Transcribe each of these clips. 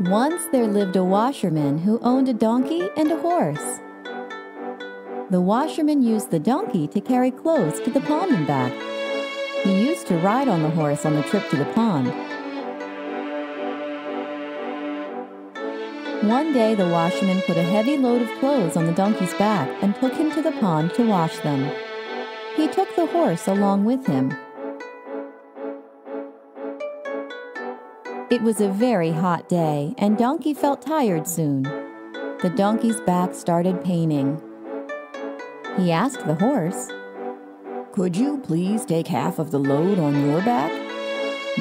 Once there lived a washerman who owned a donkey and a horse. The washerman used the donkey to carry clothes to the pond and back. He used to ride on the horse on the trip to the pond. One day, the washerman put a heavy load of clothes on the donkey's back and took him to the pond to wash them. He took the horse along with him. It was a very hot day, and Donkey felt tired soon. The donkey's back started paining. He asked the horse, Could you please take half of the load on your back?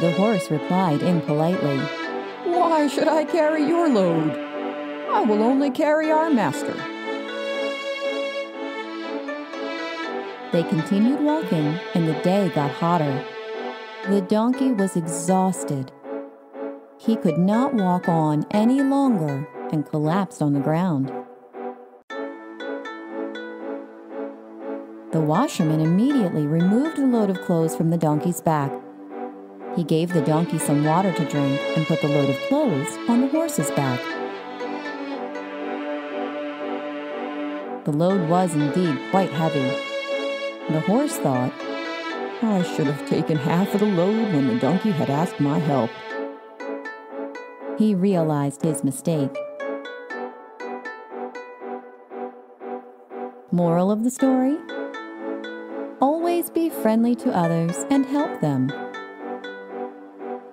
The horse replied impolitely, Why should I carry your load? I will only carry our master. They continued walking, and the day got hotter. The donkey was exhausted he could not walk on any longer and collapsed on the ground. The washerman immediately removed the load of clothes from the donkey's back. He gave the donkey some water to drink and put the load of clothes on the horse's back. The load was indeed quite heavy. The horse thought, I should have taken half of the load when the donkey had asked my help. He realized his mistake. Moral of the story? Always be friendly to others and help them.